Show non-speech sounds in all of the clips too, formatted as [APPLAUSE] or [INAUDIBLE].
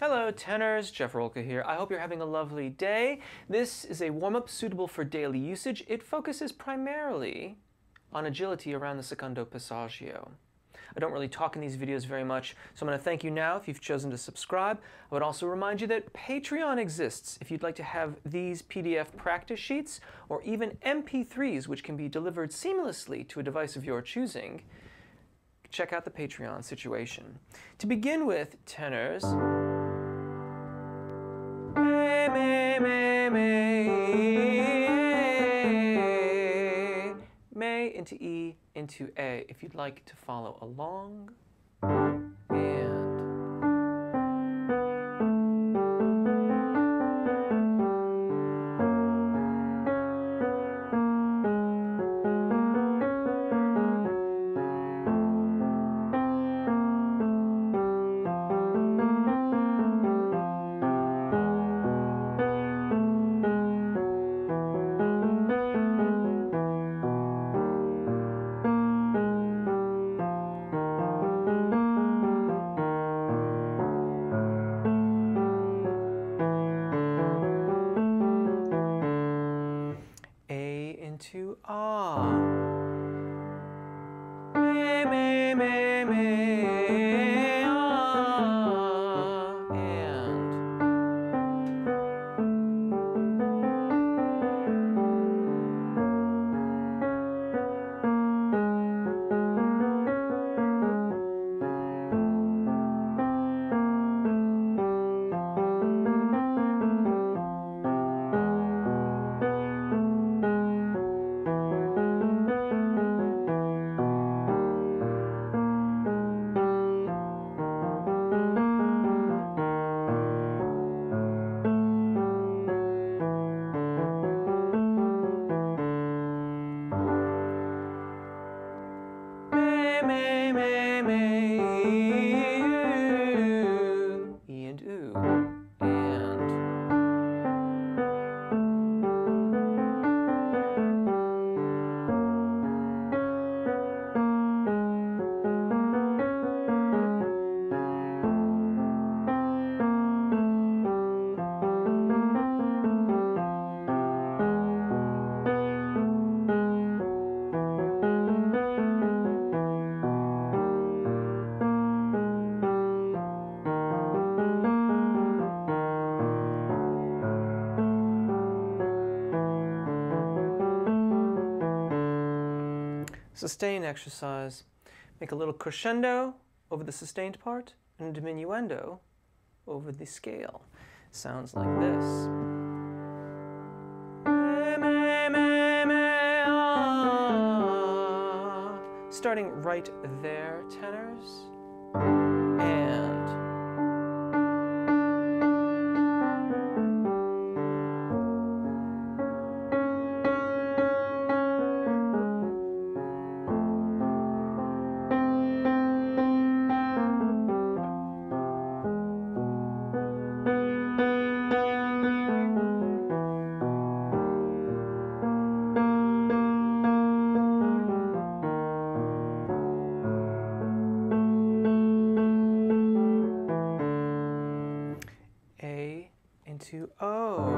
Hello, tenors. Jeff Rolka here. I hope you're having a lovely day. This is a warm up suitable for daily usage. It focuses primarily on agility around the secondo passaggio. I don't really talk in these videos very much, so I'm going to thank you now if you've chosen to subscribe. I would also remind you that Patreon exists if you'd like to have these PDF practice sheets or even MP3s, which can be delivered seamlessly to a device of your choosing. Check out the Patreon situation. To begin with, tenors. May, into E into A if you'd like to follow along. May, may, may, sustain exercise. Make a little crescendo over the sustained part and a diminuendo over the scale. Sounds like this. Starting right there, tenors. Into O. Oh,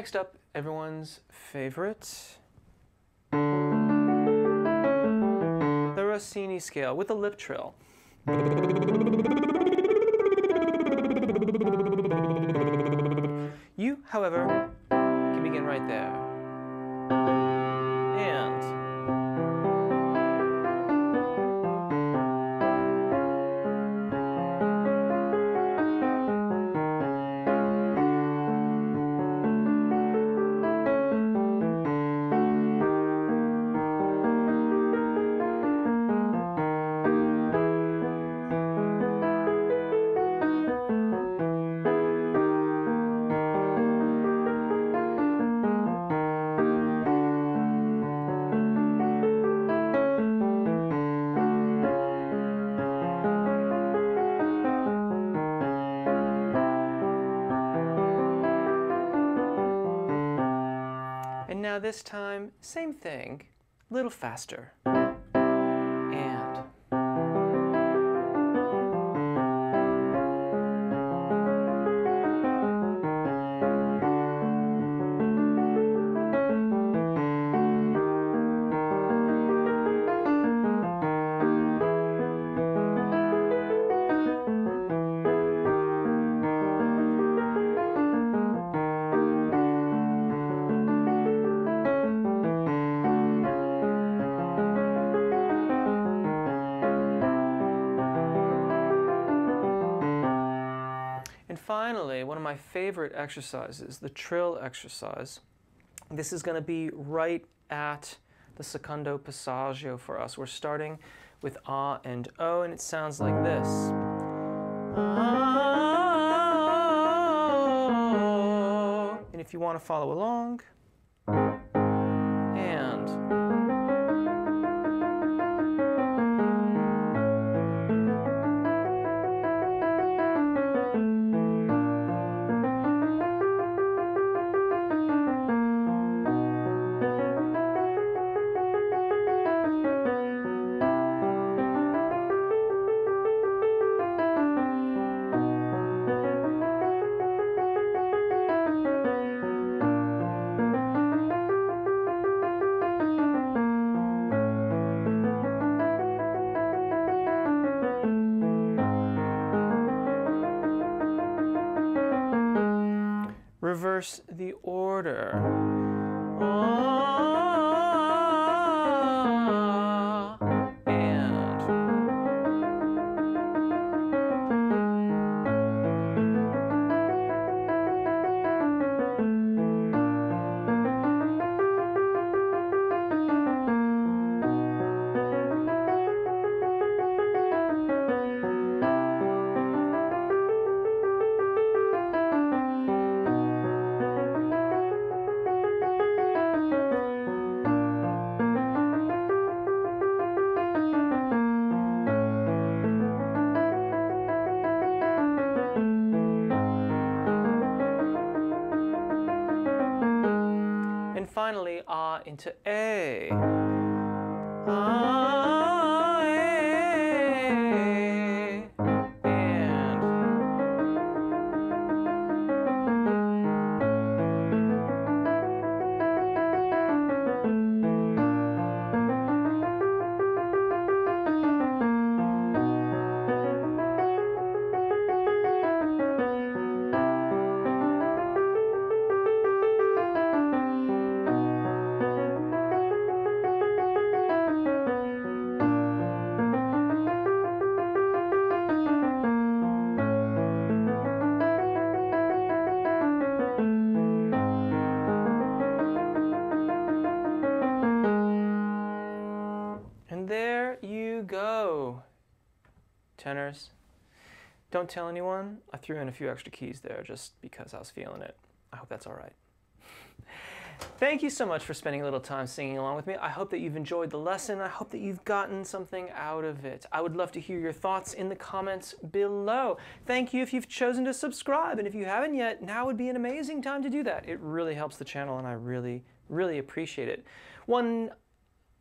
Next up, everyone's favorite. The Rossini scale with a lip trill. You, however, can begin right there. And now this time, same thing, a little faster. Finally, one of my favorite exercises, the trill exercise. This is going to be right at the secondo passaggio for us. We're starting with ah and o, and it sounds like this. [LAUGHS] And if you want to follow along, reverse the order. Ah, into A. Ah, tenors. Don't tell anyone. I threw in a few extra keys there just because I was feeling it. I hope that's all right. [LAUGHS] Thank you so much for spending a little time singing along with me. I hope that you've enjoyed the lesson. I hope that you've gotten something out of it. I would love to hear your thoughts in the comments below. Thank you if you've chosen to subscribe. And if you haven't yet, now would be an amazing time to do that. It really helps the channel and I really, really appreciate it. One,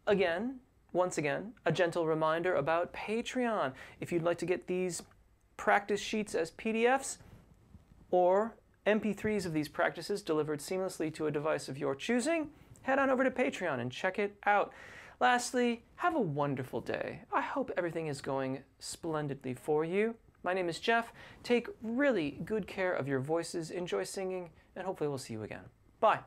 again, once again, a gentle reminder about Patreon. If you'd like to get these practice sheets as PDFs or MP3s of these practices delivered seamlessly to a device of your choosing, head on over to Patreon and check it out. Lastly, have a wonderful day. I hope everything is going splendidly for you. My name is Jeff. Take really good care of your voices, enjoy singing, and hopefully we'll see you again. Bye.